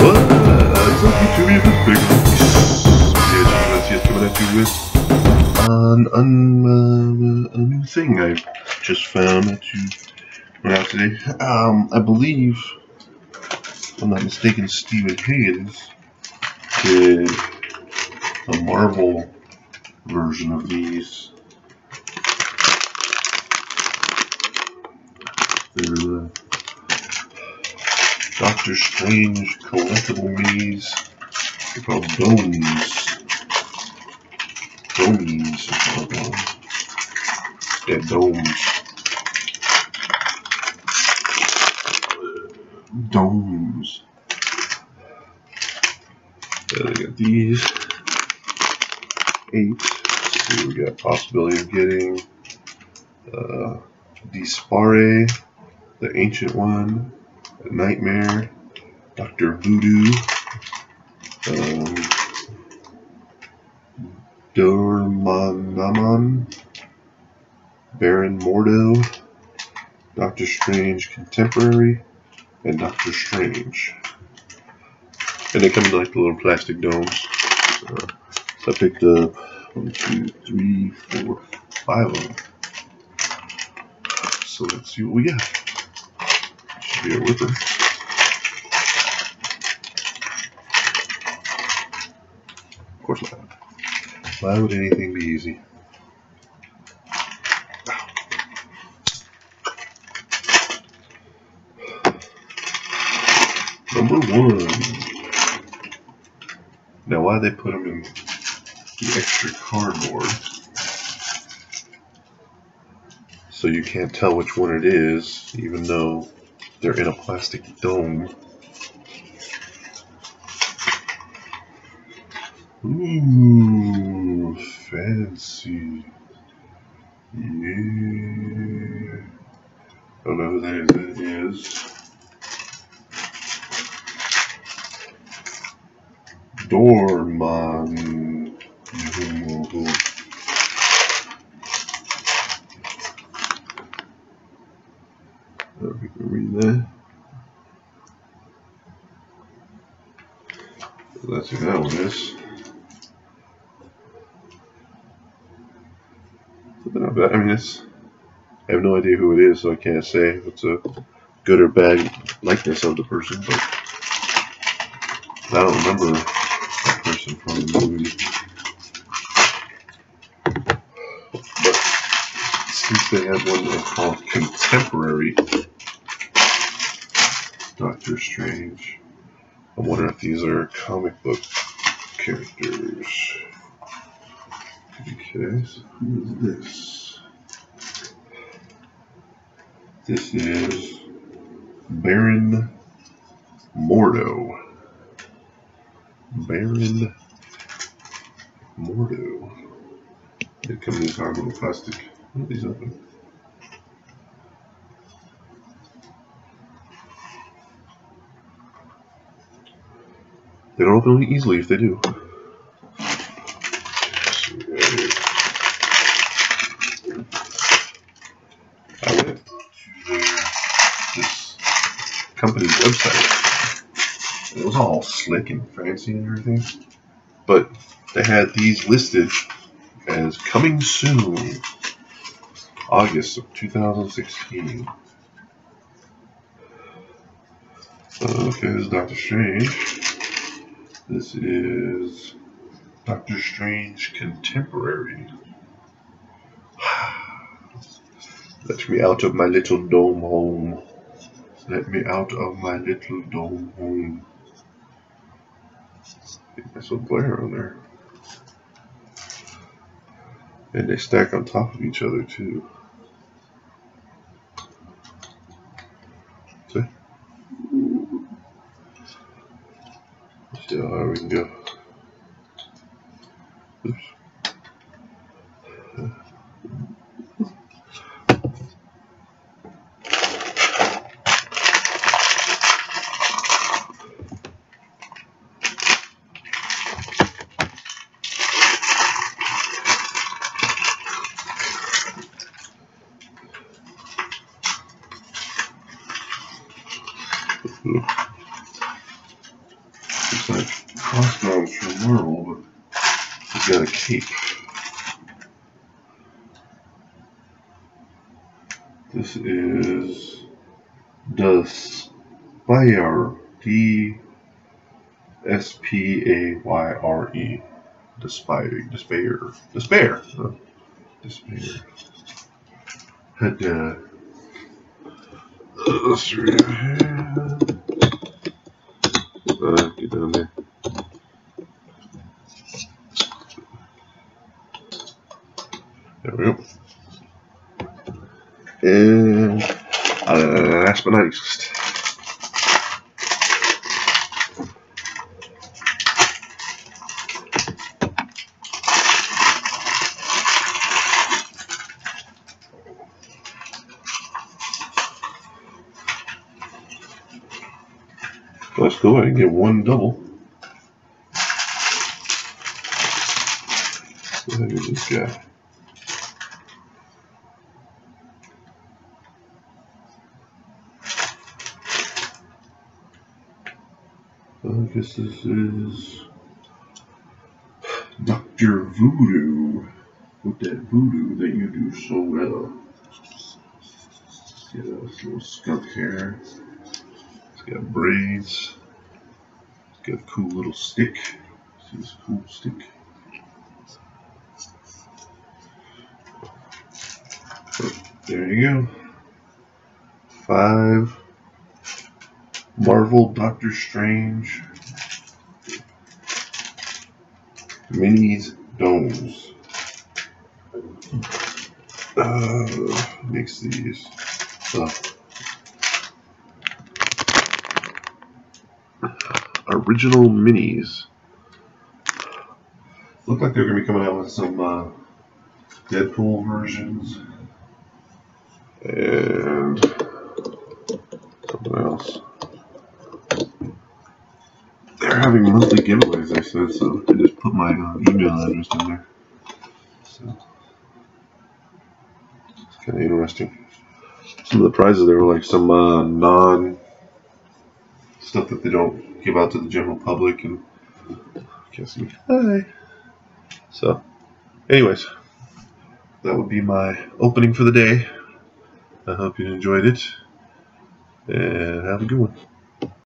But it's to be at you with an, un, uh, a new thing I just found you went out today. Um, I believe, if I'm not mistaken, Stephen Hayes did a Marvel version of these. They're the Doctor Strange collectible minis. They're called Domez. Domez. Yeah, Domez. Domez. Yeah, they got these. Eight. See, we got possibility of getting uh, D'Spayre, the ancient one, Nightmare, Dr. Voodoo, um, Dormammu, Baron Mordo, Doctor Strange Contemporary, and Doctor Strange. And they come in like the little plastic domes. Uh, so I picked up one, two, three, four, five of them. So let's see what we got. Should be a whipper. Of course not. Why would anything be easy? Number one. Now, why they put them in the extra cardboard? So you can't tell which one it is, even though they're in a plastic dome. Ooh, fancy. Yeah. I Don't know who that is. That is. Dorman. If we can read that. That's who that one is. But not bad. I mean, it's. I have no idea who it is, so I can't say if it's a good or bad likeness of the person, but I don't remember that person from the movie. But since they have one that's called Contemporary Doctor Strange, I wonder if these are comic book characters. Okay, so who is this? This is Baron Mordo. Baron Mordo. They come in this hard little plastic. What are these open? They don't open easily if they do. I went to this company's website. It was all slick and fancy and everything. But they had these listed as coming soon. August of 2016. Okay, this is Doctor Strange. This is Doctor Strange Contemporary. Let me out of my little dome home. Let me out of my little dome home. Nice little glare on there. And they stack on top of each other too. Let's see how Looks like Crossbones from Marvel, but he's got a cape. This is D'Spayre. D S P A Y R E. Despair. Despair. Despair. Despair. Had uh. Uh, There we go. And uh, last but not least. Let's go ahead and get one double. Look at this guy. I guess this is Dr. Voodoo with that voodoo that you do so well. Get a little skunk hair. It's got braids. It's got a cool little stick. See this cool stick? there you go. Five Marvel Doctor Strange minis domes. Uh, mix these up. Original minis. Look like they're going to be coming out with some uh, Deadpool versions. And something else. They're having monthly giveaways, they said, so I just put my uh, email address in there. So it's kind of interesting. Some of the prizes there were like some uh, non stuff that they don't give out to the general public, and see. Hi. So, anyways, that would be my opening for the day. I hope you enjoyed it, and have a good one.